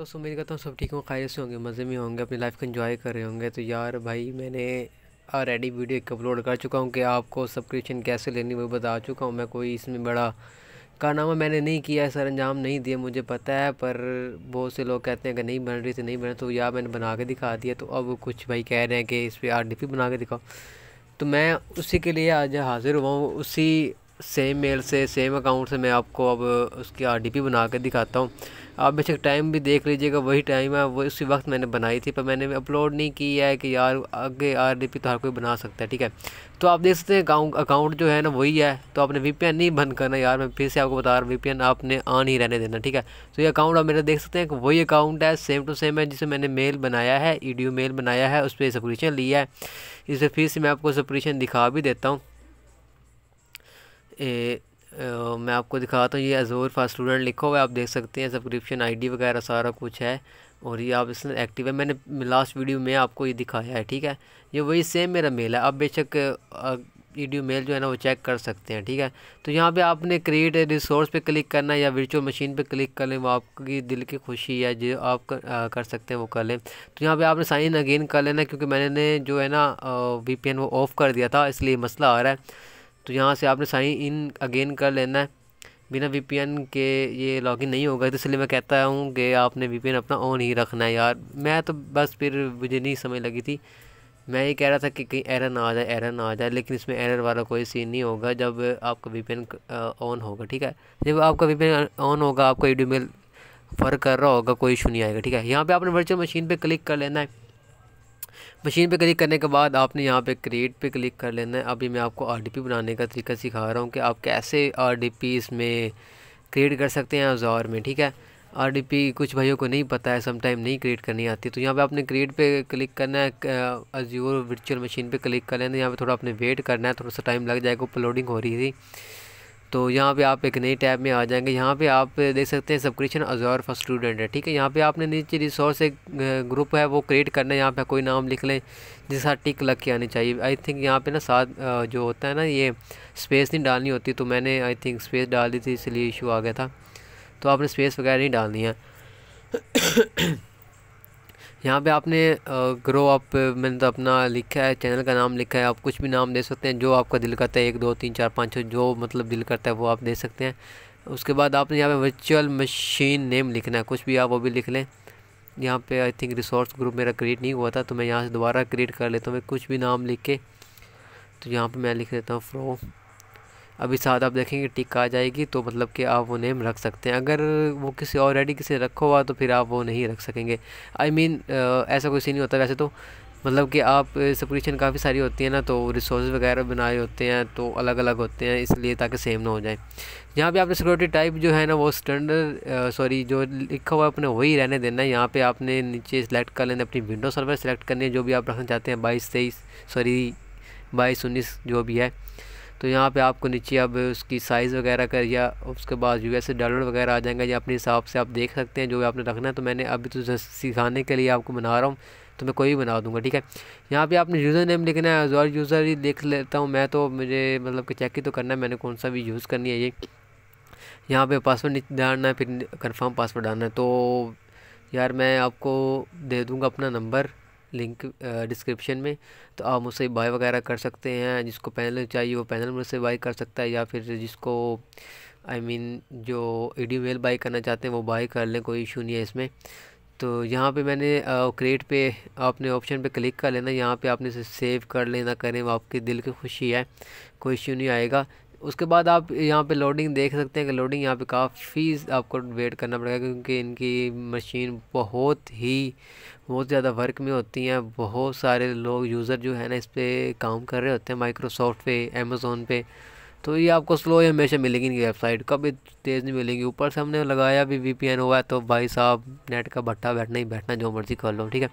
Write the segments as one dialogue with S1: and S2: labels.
S1: दोस्तों, उम्मीद करता हूँ सब ठीक हों खैर से होंगे, मज़े में होंगे, अपनी लाइफ को इन्जॉय कर रहे होंगे। तो यार भाई, मैंने ऑलरेडी वीडियो एक अपलोड कर चुका हूँ कि आपको सब्सक्रिप्शन कैसे लेनी वो बता चुका हूँ। मैं कोई इसमें बड़ा कारनामा मैंने नहीं किया है सर अंजाम नहीं दिया, मुझे पता है, पर बहुत से लोग कहते हैं कि नहीं बन रही थी नहीं बना तो यार मैंने बना के दिखा दिया। तो अब कुछ भाई कह रहे हैं कि इस पर आर डी बना के दिखाओ। तो मैं उसी के लिए आज हाज़िर हुआ हूँ, उसी सेम मेल से सेम अकाउंट से मैं आपको अब उसकी आर डी बना के दिखाता हूँ। आप बेशक टाइम भी देख लीजिएगा, वही टाइम है, वो उसी वक्त मैंने बनाई थी, पर मैंने अपलोड नहीं की है कि यार आगे आर डी पी तो हर कोई बना सकता है, ठीक है? तो आप देख सकते हैं अकाउंट अकाउंट जो है ना, वही है। तो आपने वी पी एन नहीं बंद करना, यार मैं फिर से आपको बता रहा हूँ वी पी एन आपने ऑन ही रहने देना, ठीक है? तो ये अकाउंट आप मेरा देख सकते हैं वही अकाउंट है सेम टू सेम है, जिसे मैंने मेल बनाया है ई डी मेल बनाया है, उस पर सब्सक्रिप्शन लिया है। इसे फिर से मैं आपको सब्सक्रिप्शन दिखा भी देता हूँ। मैं आपको दिखाता हूँ ये अजोर फास्ट स्टूडेंट लिखा हुआ है आप देख सकते हैं सब्सक्रिप्शन आईडी वगैरह सारा कुछ है और ये आप इसमें एक्टिव है। मैंने लास्ट वीडियो में आपको ये दिखाया है ठीक है? ये वही सेम मेरा मेल है आप बेशक वीडियो मेल जो है ना वो चेक कर सकते हैं ठीक है? तो यहाँ पे आपने क्रिएट रिसोर्स पे क्लिक करना है या वर्चुअल मशीन पे क्लिक कर लें वो आपकी दिल की खुशी है जो आप कर, आ, कर सकते हैं वो कर लें। तो यहाँ पे आपने साइन अगेन कर लेना क्योंकि मैंने जो है ना वीपीएन वो ऑफ़ कर दिया था इसलिए मसला आ रहा है। तो यहाँ से आपने साइन इन अगेन कर लेना है। बिना वीपीएन के ये लॉगिन नहीं होगा तो इसलिए मैं कहता हूँ कि आपने वीपीएन अपना ऑन ही रखना है यार। मैं तो बस फिर मुझे नहीं समझ लगी थी। मैं ये कह रहा था कि कहीं एरर ना आ जाए एरर ना आ जाए, लेकिन इसमें एरर वाला कोई सीन नहीं होगा जब आपका वीपीएन ऑन होगा, ठीक है? जब आपका वीपीएन ऑन होगा, आपका ई मेल फ़र्क कर रहा होगा, कोई इशू नहीं आएगा, ठीक है? यहाँ पे आपने वर्चुअल मशीन पे क्लिक कर लेना है। मशीन पे क्लिक करने के बाद आपने यहाँ पे क्रिएट पे क्लिक कर लेना है। अभी मैं आपको आरडीपी बनाने का तरीका सिखा रहा हूँ कि आप कैसे आरडीपी इसमें क्रिएट कर सकते हैं औज़ार में, ठीक है? आरडीपी कुछ भाइयों को नहीं पता है समटाइम नहीं क्रिएट करनी आती। तो यहाँ पे आपने क्रिएट पे क्लिक करना है अज्योर वर्चुअल मशीन पे क्लिक कर लेना यहाँ पे थोड़ा आपने वेट करना है, थोड़ा सा टाइम लग जाएगा अपलोडिंग हो रही थी। तो यहाँ पे आप एक नई टैब में आ जाएँगे। यहाँ पे आप देख सकते हैं सब्सक्रिप्शन अजोर फॉर स्टूडेंट है, ठीक है? यहाँ पे आपने नीचे रिसोर्स एक ग्रुप है, वो क्रिएट करना है। यहाँ पे कोई नाम लिख लें जिसके टिक लग के आनी चाहिए। आई थिंक यहाँ पे ना साथ जो होता है ना, ये स्पेस नहीं डालनी होती तो मैंने आई थिंक स्पेस डाल दी थी, इसलिए इशू आ गया था। तो आपने स्पेस वगैरह नहीं डालनी है। यहाँ पे आपने ग्रो अप मैंने तो अपना लिखा है, चैनल का नाम लिखा है, आप कुछ भी नाम दे सकते हैं, जो आपका दिल करता है, एक, दो, तीन, चार, पाँच छः जो मतलब दिल करता है वो आप दे सकते हैं। उसके बाद आपने यहाँ पे वर्चुअल मशीन नेम लिखना है, कुछ भी आप वो भी लिख लें। यहाँ पे आई थिंक रिसोर्स ग्रुप मेरा क्रिएट नहीं हुआ था तो मैं यहाँ से दोबारा क्रिएट कर लेता हूँ, मैं कुछ भी नाम लिख के तो यहाँ पर मैं लिख देता हूँ फ्रो अभी साथ आप देखेंगे टिक आ जाएगी तो मतलब कि आप वो नेम रख सकते हैं। अगर वो किसी ऑलरेडी किसी रखा हुआ तो फिर आप वो नहीं रख सकेंगे। आई I मीन mean, ऐसा कोई सीन नहीं होता वैसे तो। मतलब कि आप सब्सक्रिप्शन काफ़ी सारी होती है ना तो रिसोर्स वगैरह बनाए होते हैं तो अलग अलग होते हैं इसलिए ताकि सेम ना हो जाए। यहाँ पे आपने सिक्योरिटी टाइप जो है ना वो स्टैंडर्ड सॉरी जो लिखा हुआ है अपने वही रहने देना है। यहाँ पे आपने नीचे सेलेक्ट कर लेना अपनी विंडो सर्वर सेलेक्ट करनी है जो भी आप रखना चाहते हैं बाईस तेईस सॉरी बाईस उन्नीस जो भी है। तो यहाँ पे आपको नीचे अब उसकी साइज़ वगैरह कर या उसके बाद यू एस डॉलर वगैरह आ जाएँगे या अपने हिसाब से आप देख सकते हैं जो आपने रखना है। तो मैंने अभी तो सिखाने के लिए आपको बना रहा हूँ तो मैं कोई भी बना दूँगा, ठीक है? यहाँ पे आपने यूज़र नेम लिखना है और यूज़र ही देख लेता हूँ मैं तो मुझे मतलब कि चेक ही तो करना है, मैंने कौन सा भी यूज़ करनी है ये। यहाँ पे पासवर्ड डालना है, फिर कंफर्म पासवर्ड डालना है तो यार मैं आपको दे दूँगा अपना नंबर लिंक डिस्क्रिप्शन में। तो आप मुझसे बाय वगैरह कर सकते हैं जिसको पैनल चाहिए वो पैनल मुझसे बाय कर सकता है या फिर जिसको आई I मीन mean, जो ई डी मेल बाई करना चाहते हैं वो बाय कर लें कोई इशू नहीं है इसमें। तो यहाँ पे मैंने क्रिएट पे आपने ऑप्शन पे क्लिक कर लेना यहाँ पे आपने इसे सेव कर लेना करें वो आपके दिल की खुशी है कोई इशू नहीं आएगा। उसके बाद आप यहाँ पे लोडिंग देख सकते हैं कि लोडिंग यहाँ पे काफ़ी आपको वेट करना पड़ेगा क्योंकि इनकी मशीन बहुत ही, बहुत ज़्यादा वर्क में होती हैं। बहुत सारे लोग यूज़र जो है ना, इस पर काम कर रहे होते हैं माइक्रोसॉफ्ट पे अमेज़ोन पे। तो ये आपको स्लो ही हमेशा मिलेगी इनकी वेबसाइट कभी तेज़ नहीं मिलेगी। ऊपर से हमने लगाया भी वी हुआ है तो भाई साहब नेट का भट्टा बैठना ही बैठना जो मर्ज़ी कर लो, ठीक है?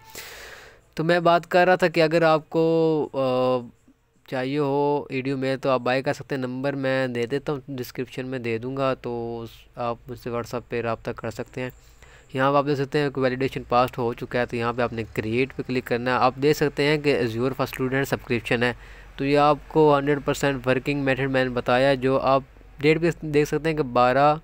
S1: तो मैं बात कर रहा था कि अगर आपको चाहिए हो वीडियो में तो आप बाय कर सकते हैं। नंबर मैं दे देता हूँ, डिस्क्रिप्शन में दे दूँगा तो आप मुझसे व्हाट्सअप पर रबता कर सकते हैं। यहाँ पर आप देख सकते हैं कि वैलिडेशन पास हो चुका है तो यहाँ पे आपने क्रिएट पे क्लिक करना है। आप देख सकते हैं कि एज्योर फॉर स्टूडेंट सब्सक्रिप्शन है तो ये आपको हंड्रेड परसेंट वर्किंग मेथड मैंने बताया, जो आप डेट भी देख सकते हैं कि बारह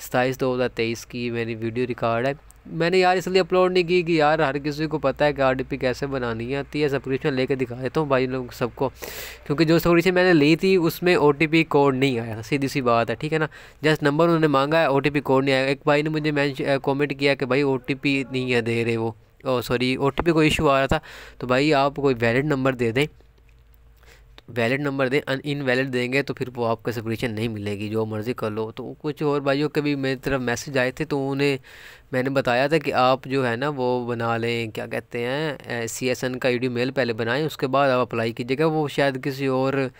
S1: सताईस दो हज़ार तेईस की मेरी वीडियो रिकॉर्ड है। मैंने यार इसलिए अपलोड नहीं की कि यार हर किसी को पता है कि आर कैसे बनानी आती है सब्सक्रिप्शन लेके दिखा देता हूँ भाई लोग सबको। क्योंकि जो सब्सक्रिप्शन मैंने ली थी, उसमें ओटीपी कोड नहीं आया, सीधी सी बात है, ठीक है ना? जस्ट नंबर उन्होंने मांगा है ओटीपी कोड नहीं आया। एक भाई ने मुझे मैं कॉमेंट किया कि भाई ओटीपी नहीं है दे रहे वो। सॉरी ओ कोई इशू आ रहा था। तो भाई आप कोई वैलिड नंबर दे दें। वैलिड नंबर दें अन इनवैलिड देंगे तो फिर वो आपको सब्सक्रिप्शन नहीं मिलेगी, जो मर्ज़ी कर लो। तो कुछ और भाइयों के भी मेरी तरफ़ मैसेज आए थे तो उन्हें मैंने बताया था कि आप जो है ना, वो बना लें, क्या कहते हैं सी एस एन का ई मेल पहले बनाएँ, उसके बाद आप अप्लाई कीजिएगा। वो शायद किसी और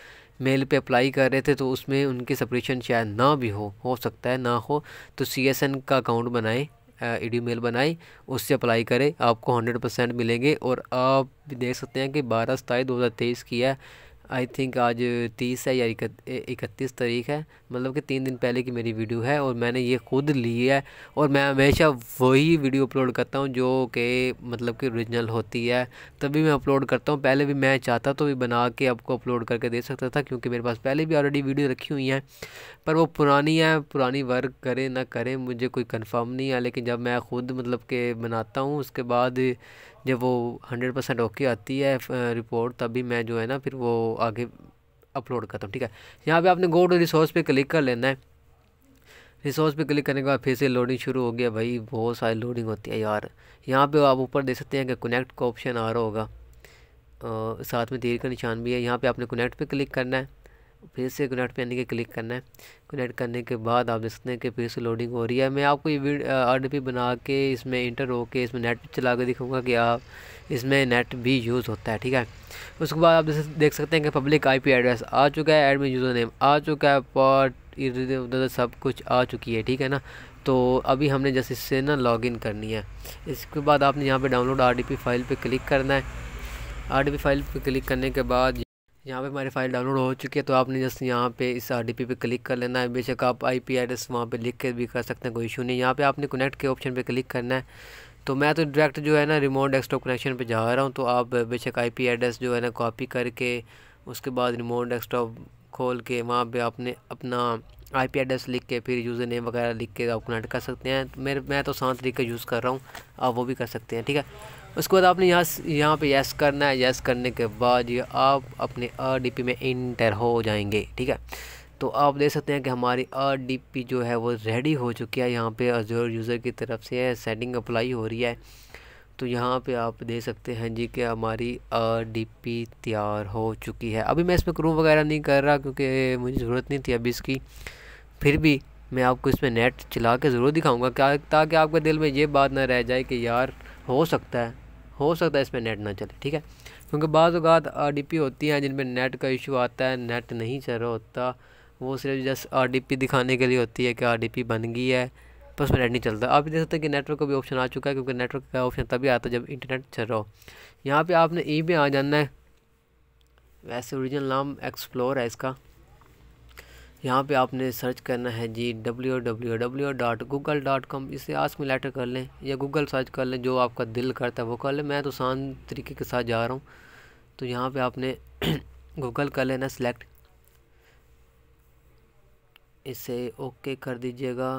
S1: मेल पे अप्लाई कर रहे थे तो उसमें उनकी सब्सक्रिप्शन शायद ना भी हो हो सकता है ना हो। तो सी एस एन का अकाउंट बनाएँ ई डी मेल बनाई उससे अप्लाई करें, आपको हंड्रेड परसेंट मिलेंगे। और आप देख सकते हैं कि बारह सताई दो हज़ार तेईस की है आई थिंक आज तीस है या इकतीस तारीख है। मतलब कि तीन दिन पहले की मेरी वीडियो है और मैंने ये खुद ली है और मैं हमेशा वही वीडियो अपलोड करता हूँ जो कि मतलब कि ओरिजिनल होती है। तभी मैं अपलोड करता हूँ। पहले भी मैं चाहता तो भी बना के आपको अपलोड करके दे सकता था क्योंकि मेरे पास पहले भी ऑलरेडी वीडियो रखी हुई हैं। पर वो पुरानी है, पुरानी वर्क करे ना करे, मुझे कोई कन्फर्म नहीं है। लेकिन जब मैं ख़ुद मतलब कि बनाता हूँ, उसके बाद जब वो हंड्रेड परसेंट ओके आती है रिपोर्ट तभी मैं जो है ना फिर वो आगे अपलोड करता हूँ, ठीक है? यहाँ पे आपने गो टू रिसोर्स पे क्लिक कर लेना है। रिसोर्स पे क्लिक करने के बाद फिर से लोडिंग शुरू हो गया, भाई बहुत सारी लोडिंग होती है यार। यहाँ पे आप ऊपर देख सकते हैं कि कनेक्ट का ऑप्शन आ रहा होगा। साथ में तीर का निशान भी है, यहाँ पे आपने कनेक्ट पे क्लिक करना है। फिर से कनेक्ट पे आने के क्लिक करना है। कनेक्ट करने के बाद आप देख सकते हैं कि फिर से लोडिंग हो रही है। मैं आपको ये आर डी बना के इसमें इंटर हो के इसमें नेट चला के दिखाऊँगा कि आप इसमें नेट भी यूज़ होता है, ठीक है? उसके बाद आप देख सकते हैं कि पब्लिक आईपी एड्रेस आ चुका है एडमिन यूज़र नेम आ चुका है पार्ट उधर सब कुछ आ चुकी है, ठीक है ना? तो अभी हमने जैसे इससे ना लॉगिन करनी है। इसके बाद आपने यहाँ पे डाउनलोड आरडीपी फ़ाइल पे क्लिक करना है। आरडीपी फ़ाइल पे क्लिक करने के बाद यहाँ पे हमारी फ़ाइल डाउनलोड हो चुकी है तो आपने जस्ट यहाँ पे इस आरडीपी पे क्लिक कर लेना है। बेशक आप आईपी एड्रेस वहाँ पे लिख के भी कर सकते हैं, कोई इशू नहीं। यहाँ पे आपने कनेक्ट के ऑप्शन पे क्लिक करना है। तो मैं तो डायरेक्ट जो है ना रिमोट डेस्कटॉप कनेक्शन पे जा रहा हूँ तो आप बेशक आईपी एड्रेस जो है ना कॉपी करके, उसके बाद रिमोट डेस्कटॉप खोल के वहाँ पर आपने अपना आईपी एड्रेस लिख के, फिर यूज़र नेम वगैरह लिख के आप कनेक्ट कर सकते हैं। मेरे, मैं तो आसान तरीका यूज़ कर रहा हूँ, आप वो भी कर सकते हैं, ठीक है? उसके बाद आपने यहाँ यहाँ पे यस करना है। यस करने के बाद ये आप अपने आर डी पी में इंटर हो जाएँगे, ठीक है? तो आप देख सकते हैं कि हमारी आर डी पी जो है वो रेडी हो चुकी है। यहाँ पे अजोर यूज़र की तरफ़ से सेटिंग अप्लाई हो रही है। तो यहाँ पे आप देख सकते हैं जी कि हमारी आर डी पी तैयार हो चुकी है। अभी मैं इसमें क्रू वगैरह नहीं कर रहा क्योंकि मुझे ज़रूरत नहीं थी अभी इसकी। फिर भी मैं आपको इसमें नेट चला के ज़रूर दिखाऊँगा। क्या ताकि आपके दिल में ये बात ना रह जाए कि यार हो सकता है, हो सकता है इसमें नेट ना चले, ठीक है? क्योंकि बाज़ अवत आर डी पी होती हैं जिनमें नेट का इशू आता है नेट नहीं चल रहा होता, वो सिर्फ़ जस्ट आर डी पी दिखाने के लिए होती है कि आर डी पी बन गई है, पर उसमें नेट नहीं चलता। आप देख सकते हैं कि नेटवर्क का भी ऑप्शन आ चुका है, क्योंकि नेटवर्क का ऑप्शन तभी आता है जब इंटरनेट चल रहा हो। यहाँ पर आपने ई में आ जाना है। वैसे ओरिजिनल नाम एक्सप्लोर है इसका। यहाँ पे आपने सर्च करना है जी W W W dot Google dot com. इसे आस्क में लेटर कर लें या गूगल सर्च कर लें, जो आपका दिल करता है, वो कर लें। मैं तो आसान तरीके के साथ जा रहा हूँ। तो यहाँ पे आपने गूगल कर लेना सेलेक्ट इसे ओके कर दीजिएगा।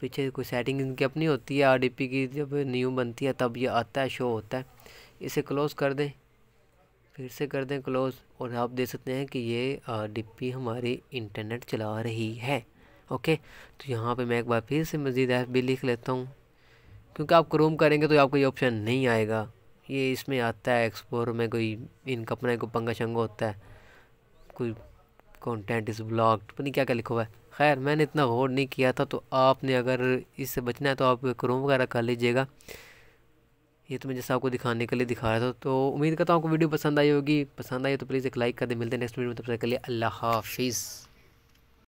S1: पीछे कोई सेटिंग इनकी अपनी होती है आरडीपी की जब न्यू बनती है, तब ये आता है शो होता है। इसे क्लोज़ कर दें। फिर से कर दें क्लोज़ और आप देख सकते हैं कि ये डिप्पी हमारी इंटरनेट चला रही है। ओके तो यहाँ पे मैं एक बार फिर से मज़ीद ऐप भी लिख लेता हूँ। क्योंकि आप क्रोम करेंगे तो आपको ये ऑप्शन नहीं आएगा। ये इसमें आता है एक्सप्लोर में कोई इनका अपना को पंगा शंगा होता है। कोई कंटेंट इज़ ब्लॉक्ड पता नहीं क्या क्या लिखा हुआ है। खैर, मैंने इतना गौर नहीं किया था तो आपने अगर इससे बचना है तो आप क्रोम वगैरह कर लीजिएगा। ये तो मैं जैसा आपको दिखाने के लिए दिखा रहा था तो उम्मीद करता हूँ आपको वीडियो पसंद आई होगी। पसंद आई तो प्लीज़ एक लाइक कर दे। मिलते हैं नेक्स्ट वीडियो में, तब तक के लिए अल्लाह हाफिज़।